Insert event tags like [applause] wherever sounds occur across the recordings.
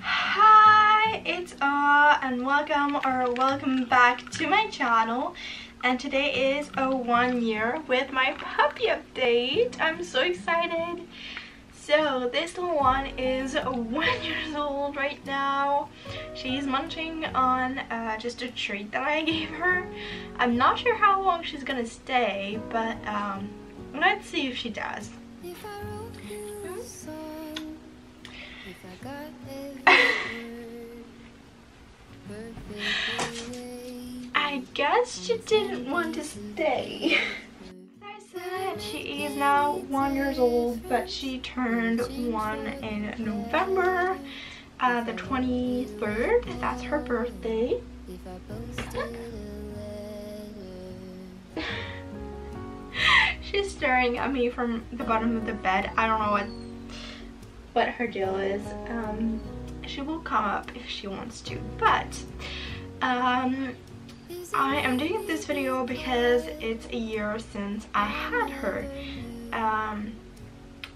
Hi, it's Uh and welcome or welcome back to my channel and today is a one year with my puppy update. I'm so excited. So this little one is [laughs] one years old right now. She's munching on uh, just a treat that I [laughs] gave her. I'm not sure how long she's gonna stay, but um, let's see if she does. I guess she didn't want to stay. I said she is now one years old, but she turned one in November, uh, the 23rd. That's her birthday. [laughs] She's staring at me from the bottom of the bed. I don't know what what her deal is. Um, she will come up if she wants to, but um, I am doing this video because it's a year since I had her. Um,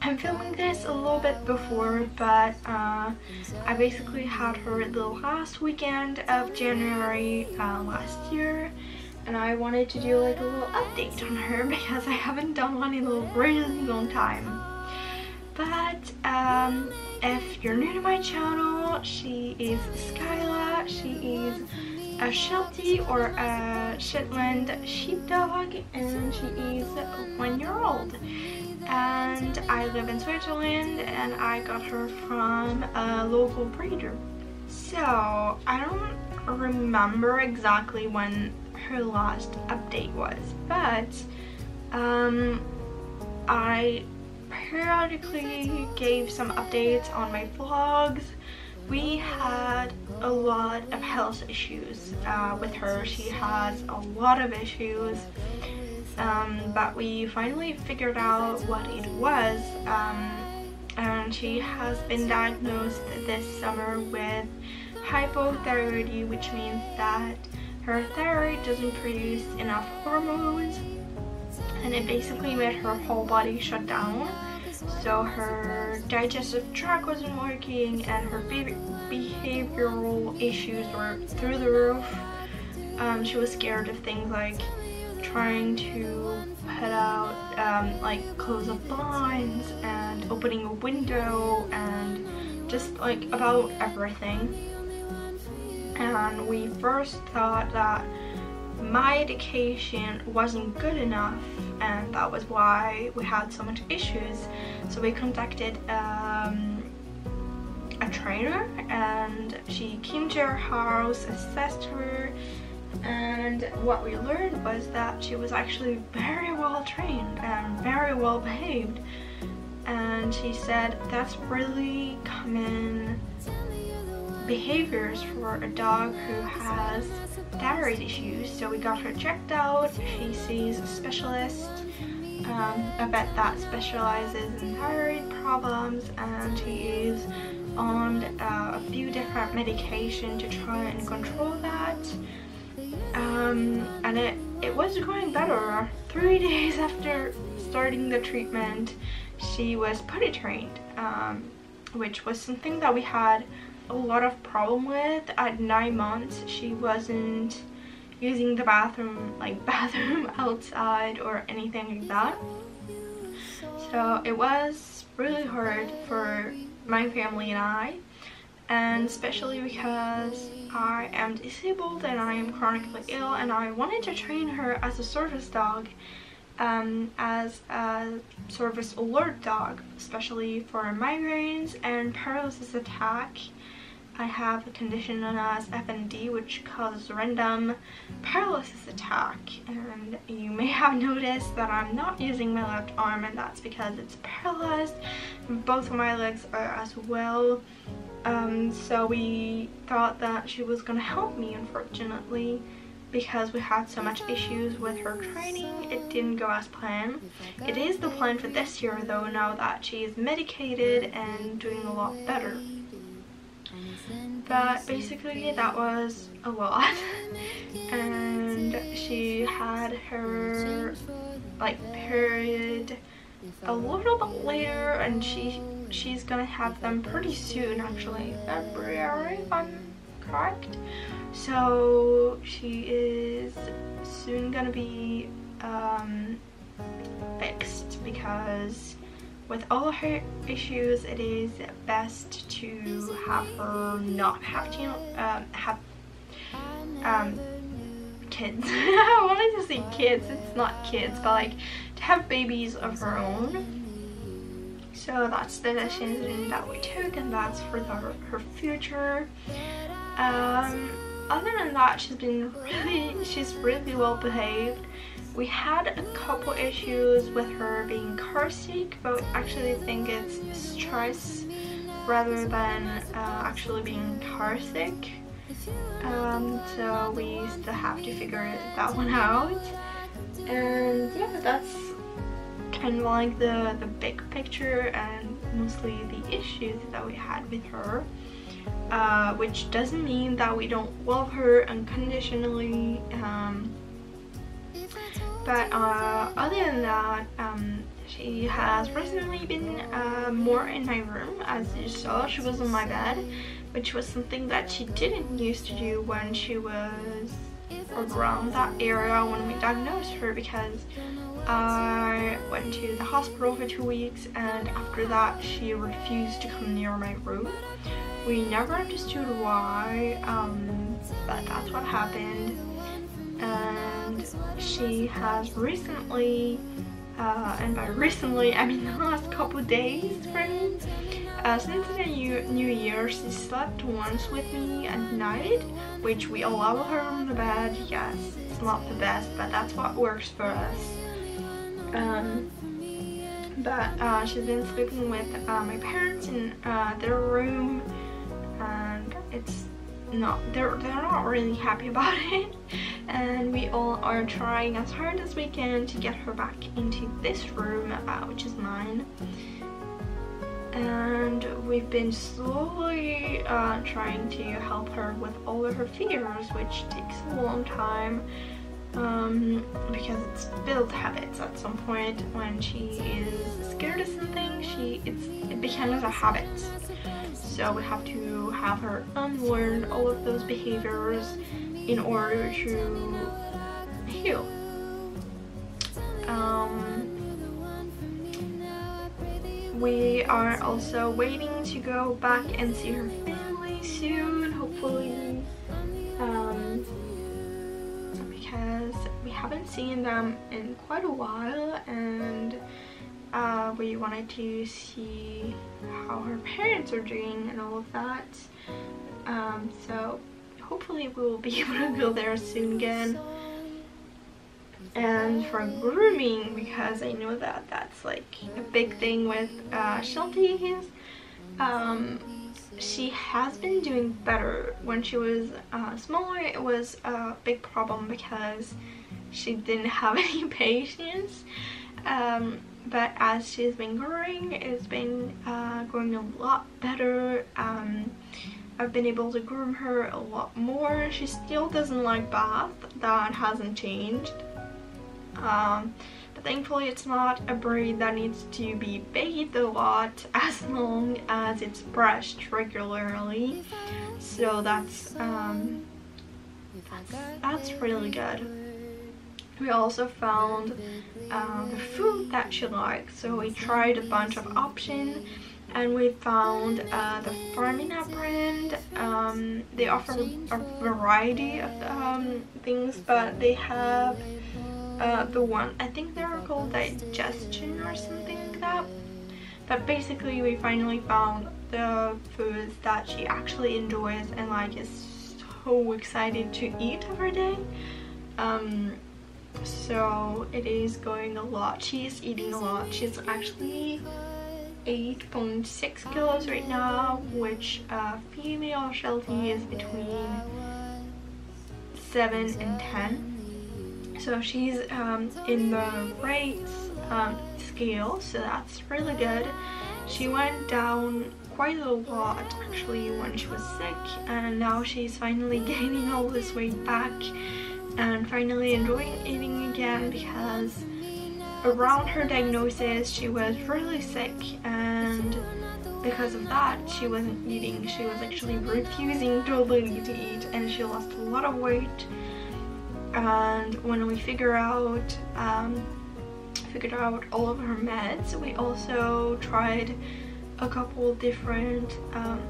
I'm filming this a little bit before, but uh, I basically had her the last weekend of January uh, last year and I wanted to do like a little update on her [laughs] because I haven't done one in a really long time. But um, if you're new to my channel, she is Skyla. She is a Sheltie or a Shetland sheepdog and she is one year old. And I live in Switzerland and I got her from a local breeder. So I don't remember exactly when her last update was, but um, I periodically gave some updates on my vlogs. We had a lot of health issues uh, with her. She has a lot of issues. Um, but we finally figured out what it was um, and she has been diagnosed this summer with hypothyroidism which means that her thyroid doesn't produce enough hormones and it basically made her whole body shut down so her digestive tract wasn't working and her behavioral issues were through the roof. Um, she was scared of things like trying to put out, um, like close up blinds and opening a window and just like about everything. And we first thought that my education wasn't good enough and that was why we had so much issues. So we contacted um, a trainer and she came to our house assessed her and what we learned was that she was actually very well trained and very well behaved. And she said that's really common behaviors for a dog who has thyroid issues. So we got her checked out. She sees a specialist, um, a vet that specializes in thyroid problems and she is on uh, a few different medication to try and control that. Um, and it, it was going better. Three [laughs] days after starting the treatment, she was potty trained, um, which was something that we had a lot of problem with. At nine months she wasn't using the bathroom like [laughs] bathroom outside or anything like that. So it was really hard for my family and I and especially because I am disabled and I am chronically ill and I wanted to train her as a service dog um, as a service alert dog especially for migraines and paralysis attack I have a condition known as FND which causes random paralysis attack. And you may have [laughs] noticed that I'm not using my left arm and that's because it's paralyzed. Both of my legs are as well. Um, so we thought that she was gonna help me unfortunately. Because we had so much issues with her training it didn't go as planned. It is the plan for this year though now that she is medicated and doing a lot better but basically that was a lot [laughs] and she had her like period a little bit later and she she's gonna have them pretty soon actually, February if I'm correct. So she is soon gonna be um, fixed because with all her issues it is best to have her not have to um, have um, kids. [laughs] I wanted to say kids, it's not kids, but like to have babies of her own. So that's the decision that we took and that's for the, her future. Um, other than that, she's been really, she's really well behaved. We had a couple issues with her being car sick, but actually think it's stress rather than uh, actually being car sick. Um, so we still have to figure that one out. And yeah, that's kind of like the, the big picture and mostly the issues that we had with her. Uh, which doesn't mean that we don't love her unconditionally. Um, but uh, other than that, um, she has recently been uh, more in my room. As you saw, she was on my bed, which was something that she didn't used to do when she was around that area when we diagnosed her because I went to the hospital for two weeks and after that she refused to come near my room we never understood why, um, but that's what happened. And she has recently, uh, and by recently I mean [laughs] the last couple days me, uh, since the new, new year she slept once with me at night, which we allow her on the bed, yes, it's not the best, but that's what works for us. Um, but uh, she's been sleeping with uh, my parents in uh, their room and it's not they're they're not really happy [laughs] about it and we all are trying as hard as we can to get her back into this room uh, which is mine. And we've been slowly uh, trying to help her with all of her fears which takes a long time um, because it's built habits at some point. When she is scared of something she it becomes a habit. So we have to have her unlearn all of those behaviors in order to heal. Um, we are also waiting to go back and see her family soon, hopefully. Um, because we haven't seen them in quite a while and uh, we wanted to see how her parents are doing and all of that. Um, so hopefully we will be [laughs] able to go there soon again. And for grooming, because I know that that's like a big thing with uh, Shelties, um, she has been doing better. When she was uh, smaller, it was a big problem because she didn't have [laughs] any patience. Um, but as she's been growing it's been uh, growing a lot better um, I've been able to groom her a lot more. She still doesn't like bath. That hasn't changed. Um, but thankfully it's not a breed that needs to be bathed a lot [laughs] as long as it's brushed regularly. So that's um, that's, that's really good. We also found uh, the food that she likes. So we tried a bunch of options and we found uh, the Farmina brand. Um, they offer a variety of um, things, but they have uh, the one, I think they're called Digestion or something like that. But basically we finally found the foods that she actually enjoys and like is so excited to eat every day. Um, so it is going a lot she's eating a lot she's actually 8.6 kilos right now which uh, female Sheltie is between 7 and 10 so she's um, in the right um, scale so that's really good. She went down quite a lot actually when she was sick and now she's finally [laughs] gaining all this weight back and finally enjoying eating again because around her diagnosis she was really sick because of that she wasn't eating. She was actually refusing totally to eat and she lost a lot of weight. And when we figure out um, figured out all of her meds we also tried a couple different um,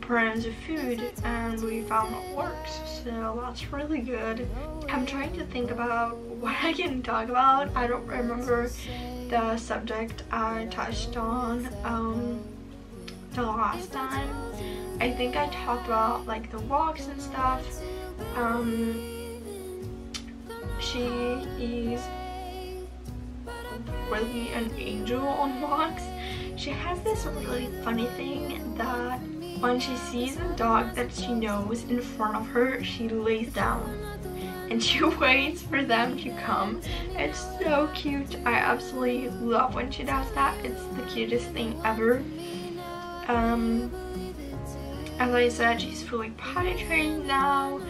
brands of food and we found what works. So that's really good. I'm trying to think about [laughs] what i can talk about. I don't remember the subject i touched on um, the last time. I think i talked about like the walks and stuff. Um, she is really an angel on walks. She has this really funny thing that when she sees a dog that she knows in front of her, she lays down and she [laughs] waits for them to come. It's so cute. I absolutely love when she does that. It's the cutest thing ever. Um, as I said, she's fully potty trained now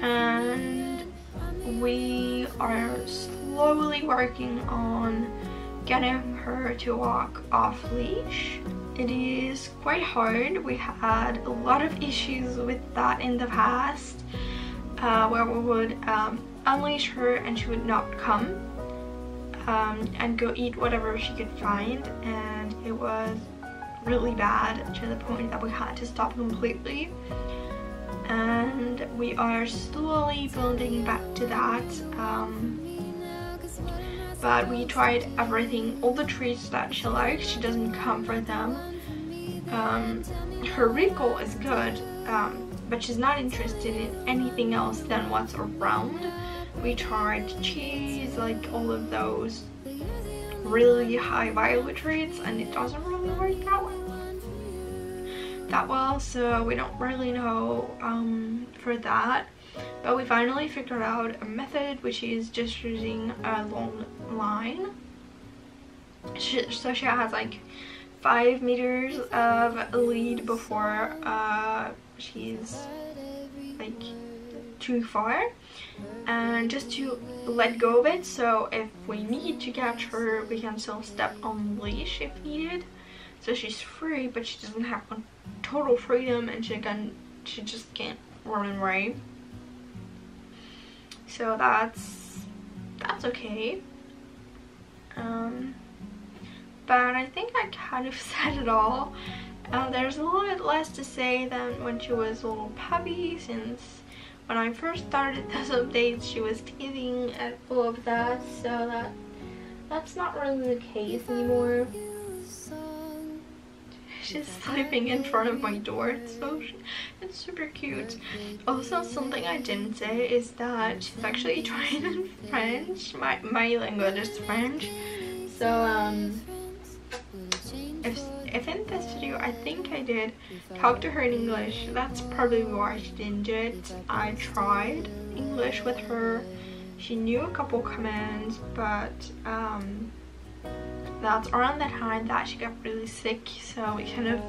and we are slowly working on getting her to walk off leash it is quite hard. We had a lot of issues with that in the past uh, where we would um, unleash her and she would not come um, and go eat whatever she could find and it was really bad to the point that we had to stop completely and we are slowly building back to that um, but we tried everything, all the treats that she likes, she doesn't come for them. Um, her recall is good, um, but she's not interested in anything else than what's around. We tried cheese, like all of those really high value treats and it doesn't really work that well that well so we don't really know um, for that but we finally figured out a method which is just using a long line. She, so she has like five meters of lead before uh, she's like too far. And just to let go of it so if we need to catch her we can still step on leash if needed. So she's free but she doesn't have total freedom and she can she just can't run away so that's that's okay. Um, but I think I kind of [laughs] said it all uh, there's a little bit less to say than when she was a little puppy since when I first started [laughs] those updates she was teething and all of that so that that's not really the case anymore [laughs] she's sleeping in front of my door. It's so it's super cute. Also, something I didn't say is that she's actually trying in French. My my language is French. So um, if in this video I think I did talk to her in English, that's probably why she didn't do it. I tried English with her. She knew a couple commands, but um, that's around the time that she got really sick so we kind of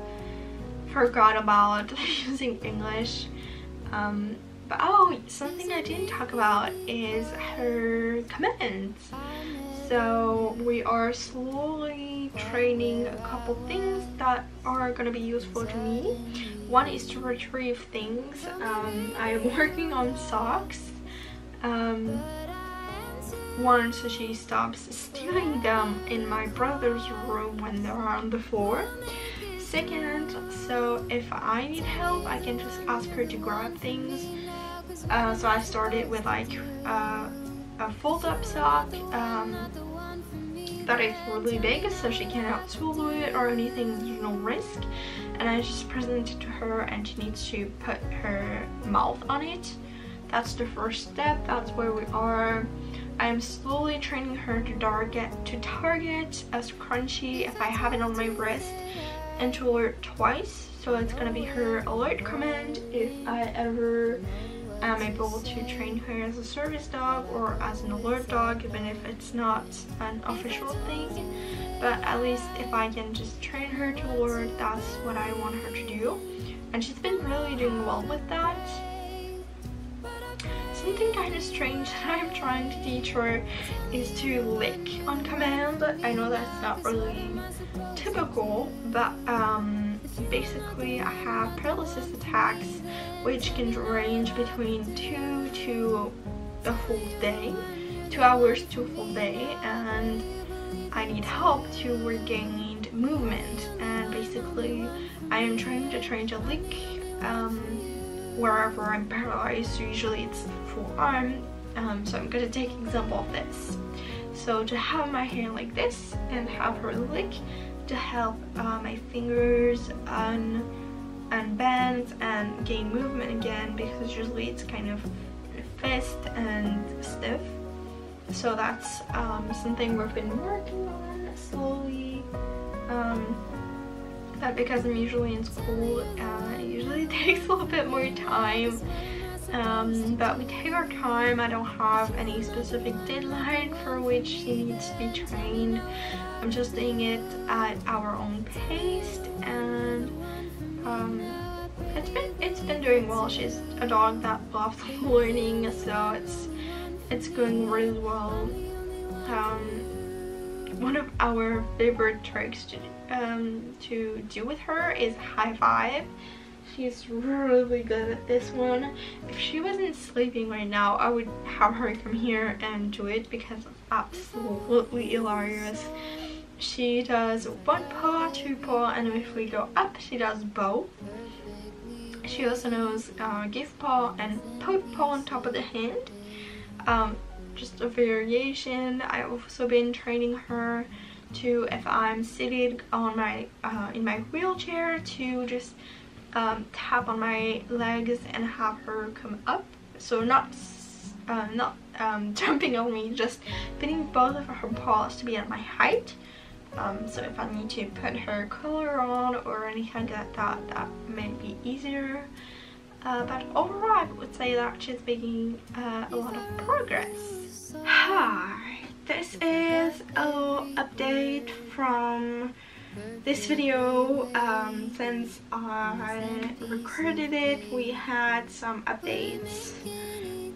forgot about [laughs] using English um, but oh something I didn't talk about is her commands so we are slowly training a couple things that are to be useful to me one is to retrieve things um, I'm [laughs] working on socks um, one, so she stops stealing them in my brother's room when they're on the floor. Second, so if I need help, I can just ask her to grab things. Uh, so I started with like uh, a fold-up sock um, that is really big so she cannot swallow it or anything, there's no risk. And I just present it to her and she needs to put her mouth on it. That's the first step, that's where we are. I am slowly training her to target to target a scrunchie if I have it on my wrist and to alert twice. So it's gonna be her alert command if I ever am able to train her as a service dog or as an alert dog even if it's not an official thing. But at least if I can just train her to alert, that's what I want her to do. And she's been really doing well with that. something kind of strange [laughs] that I'm trying to teach her is to lick on command. I know that's not really typical, but um, basically I have paralysis attacks which can range between two to a full day, two hours to a full day, and I need help to regain movement. And basically, I am trying to train to leg um, wherever I'm paralyzed. Usually it's full arm, um, so I'm gonna take example of this. So to have my hand like this and have her lick to help uh, my fingers un unbend and gain movement again because usually it's kind of fist and stiff. So that's um, something we've been working on slowly. Um, but because I'm usually in school, uh, it usually [laughs] takes a little bit more time. Um, but we take our time. I don't have any specific deadline for which she needs to be trained. I'm just doing it at our own pace and um, it's been it's been doing well. She's a dog that loves [laughs] learning, so it's it's going really well. Um, one of our favorite tricks to um, to do with her is high five. She's really good at this one. If she wasn't sleeping right now, I would have her come here and do it because it's absolutely hilarious. She does one paw, two paw, and if we go up, she does both. She also knows uh, give paw and poke paw on top of the hand. Um, just a variation. I've also been training her to if I'm seated on my uh, in my wheelchair to just um, tap on my legs and have her come up. So not uh, not um, [laughs] jumping on me, just putting both of her paws to be at my height. Um, so if I need to put her collar on or anything like that, that may be easier. Uh, but overall, I would say that she's making uh, a lot of progress. Hi, this is a little update from this video. Um, since I recorded it, we had some updates.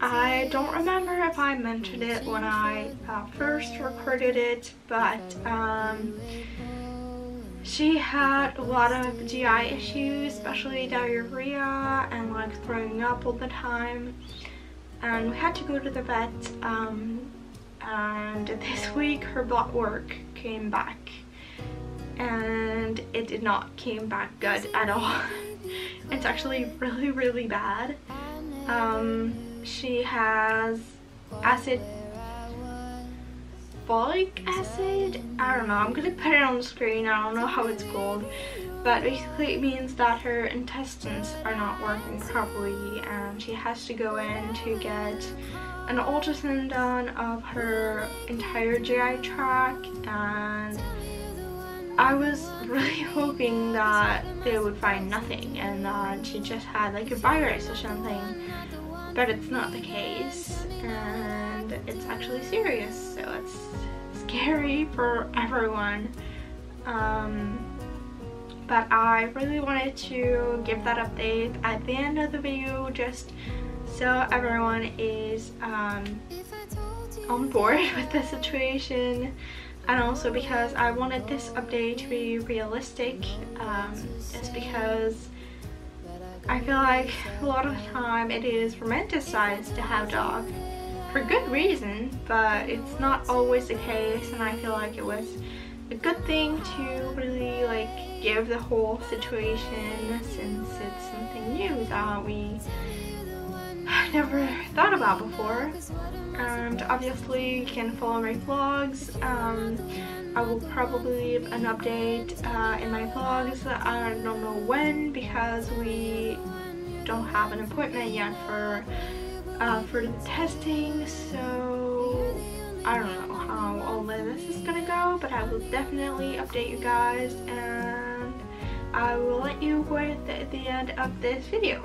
I don't remember if I mentioned it when I uh, first recorded it, but um, she had a lot of GI issues, especially diarrhea and like throwing up all the time. And we had to go to the vet um, and this [laughs] week her blood work came back and it did not came back good at all. [laughs] it's actually really really bad. Um, she has acid folic acid? I don't know I'm gonna put it on the screen I don't know how it's called. But basically it means that her intestines are not working properly and she has to go in to get an ultrasound done of her entire GI tract and I was [laughs] really hoping that they would find nothing and that she just had like a virus or something but it's not the case and it's actually serious so it's scary for everyone. Um, but I really wanted to give that update at the end of the video just so everyone is um, on board [laughs] with the situation and also because I wanted this update to be realistic um, just because I feel like a lot of time it is romanticized to have dogs for good reason, but it's not always the case and I feel like it was a good thing to really like give the whole situation since it's something new that we [sighs] never thought about before. And obviously you can follow my vlogs um, I will probably leave an update uh, in my vlogs I don't know when because we don't have an appointment yet for uh, for the testing so I don't know how all of this is gonna go but I will definitely update you guys and I will let you with at the end of this video.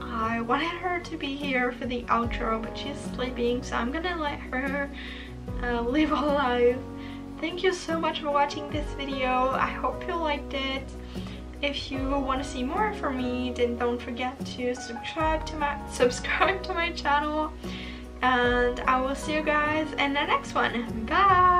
I wanted her to be here for the outro, but she's sleeping, so I'm gonna let her uh, live a life. Thank you so much for watching this video. I hope you liked it. if you want to see more from me then don't forget to subscribe to my [laughs] subscribe to my channel and I will see you guys in the next one bye